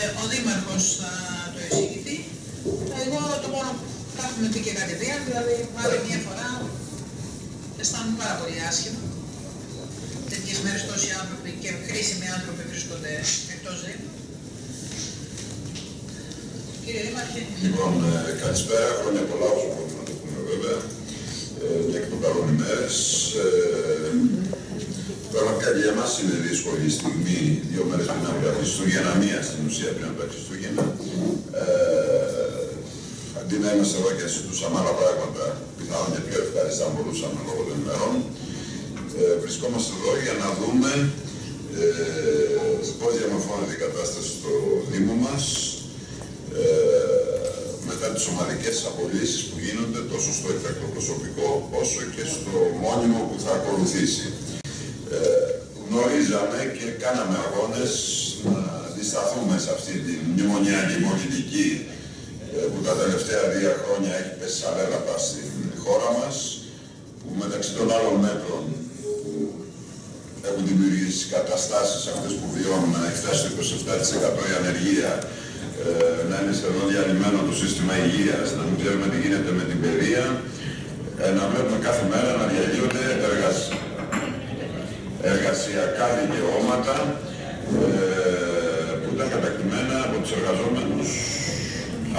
Ε, Ο Δήμαρχος θα το εισηγηθεί. Εγώ το μόνο που θα έχουμε πει και κατευθείαν, δηλαδή άλλη μια φορά αισθάνομαι πάρα πολύ άσχημα. Τέτοιες μέρες τόσοι άνθρωποι και χρήσιμοι άνθρωποι βρίσκονται εκτός Δήμου. Κύριε Δήμαρχε, Λοιπόν, ε, καλησπέρα, χρόνια πολλά όσο μπορούμε να το πούμε βέβαια. Ε, μια εκ των καλών ημέρες. Ε, πραγματικά για εμάς είναι δύσκολη η στιγμή, δύο μέρες πριν από τα Χριστούγεννα, μία στην ουσία πριν από τα Χριστούγεννα. Ε, αντί να είμαστε εδώ και συζητούσαμε άλλα πράγματα, πιθανόν και πιο ευχάριστα αν μπορούσαμε λόγω των ημερών, ε, βρισκόμαστε εδώ για να δούμε ε, πώς διαμορφώνεται η κατάσταση στο Δήμο μας, ε, μετά τις ομαδικές απολύσεις που γίνονται τόσο στο εκτακτό προσωπικό όσο και στο μόνιμο που θα ακολουθήσει. Ε, γνωρίζαμε και κάναμε αγώνες να αντισταθούμε σε αυτή τη μνημονιακή πολιτική ε, που τα τελευταία δύο χρόνια έχει πέσει σαν έλαπα στην χώρα μας που μεταξύ των άλλων μέτρων που έχουν δημιουργήσει καταστάσεις αυτές που βιώνουμε να έχει φτάσει στο 27% η ανεργία ε, να είναι σχεδόν διαλυμένο το σύστημα υγείας, να μην ξέρουμε τι γίνεται με την παιδεία, ε, να βλέπουμε κάθε μέρα να διαλύονται εργασ- εργασιακά δικαιώματα ε, που ήταν κατακτημένα από τους εργαζόμενους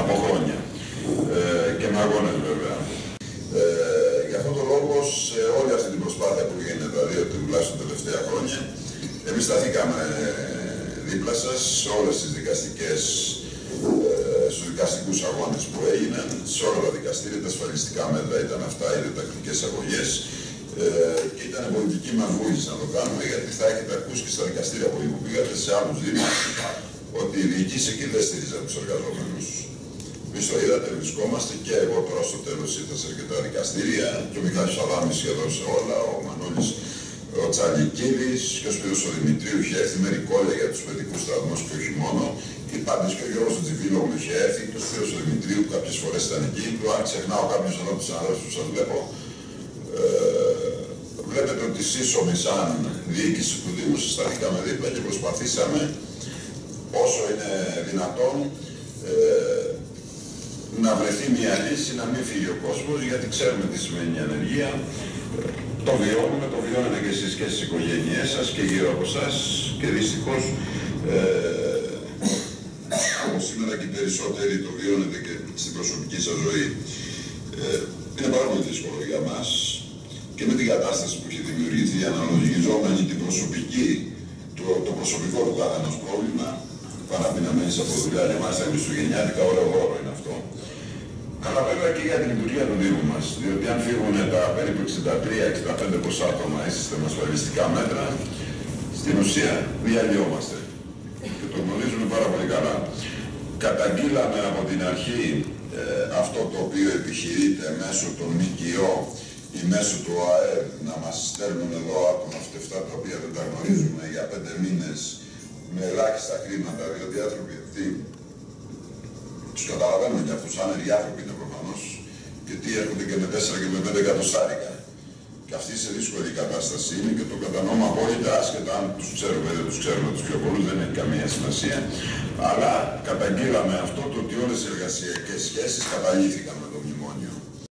από χρόνια ε, και με αγώνες βέβαια. Ε, για αυτόν τον λόγο, σε όλη αυτή την προσπάθεια που γίνεται, δηλαδή τουλάχιστον τα τελευταία χρόνια, εμείς σταθήκαμε δίπλα σας σε όλες τις δικαστικές ε, στους δικαστικούς αγώνες που έγιναν, σε όλα τα δικαστήρια, τα ασφαλιστικά μέτρα ήταν αυτά, οι διδακτικές αγωγές ε, και ήταν πολιτική μας βούληση να το κάνουμε γιατί θα έχετε ακούσει και στα δικαστήρια που πήγατε σε άλλους δήμους ότι η διοίκηση εκεί δεν στήριζαν τους εργαζόμενους. Εμείς το είδατε, βρισκόμαστε και εγώ τώρα στο τέλος ήρθα σε αρκετά δικαστήρια και ο Μιχάλης Σαλάμης σχεδόν σε όλα, ο Μανώλης ο Τσαλικίδης και ο Σπύρος ο Δημητρίους είχε έρθει με ρικόλια για τους παιδικούς σταθμούς και όχι μόνο. Οι πάντες και ο Γιώργος ο Τζιβίλογλου είχε έρθει και ο Σπύρος ο Δημητρίου που κάποιες φορές ήταν εκεί. Το αν ξεχνάω κάποιους εδώ τους συναδέλφους που σας βλέπω. Ε, βλέπετε ότι σύσσωμοι σαν διοίκηση του Δήμου συσταθήκαμε δίπλα και προσπαθήσαμε όσο είναι δυνατόν ε, να βρεθεί μια λύση, να μην φύγει ο κόσμος, γιατί ξέρουμε τι σημαίνει η ανεργία. Το βιώνουμε, το βιώνετε και εσείς και στις οικογένειές σας και γύρω από εσάς και δυστυχώς ε, όπως σήμερα και οι περισσότεροι το βιώνετε και στην προσωπική σας ζωή. Ε, είναι πάρα πολύ δύσκολο για μας και με την κατάσταση που έχει δημιουργηθεί αναλογιζόμενη την προσωπική, το, το προσωπικό του καθενός πρόβλημα, παραπειναμένης από δουλειά, εμάς τα Χριστουγεννιάτικα, ωραίο όρο είναι αυτό. Αλλά βέβαια και για την λειτουργία του Δήμου μας, διότι αν φύγουν τα περίπου 63-65 ποσά άτομα είσαστε με ασφαλιστικά μέτρα, στην ουσία διαλυόμαστε. Και το γνωρίζουμε πάρα πολύ καλά. Καταγγείλαμε από την αρχή ε, αυτό το οποίο επιχειρείται μέσω των ΜΚΟ ή μέσω του ΑΕΔ να μας στέλνουν εδώ άτομα φτεφτά τα οποία δεν τα γνωρίζουμε για πέντε μήνες με ελάχιστα χρήματα, διότι οι άνθρωποι αυτοί τους καταλαβαίνουμε και αυτούς άνεργοι άνθρωποι είναι προφανώς και τι έρχονται και με 4 και με 5 εκατοστάρικα. Και αυτή σε δύσκολη κατάσταση είναι και το κατανοούμε απόλυτα, άσχετα αν τους ξέρουμε ή δεν τους ξέρουμε τους πιο πολλούς, δεν έχει καμία σημασία. Αλλά καταγγείλαμε αυτό το ότι όλες οι εργασιακές σχέσεις καταλήφθηκαν με το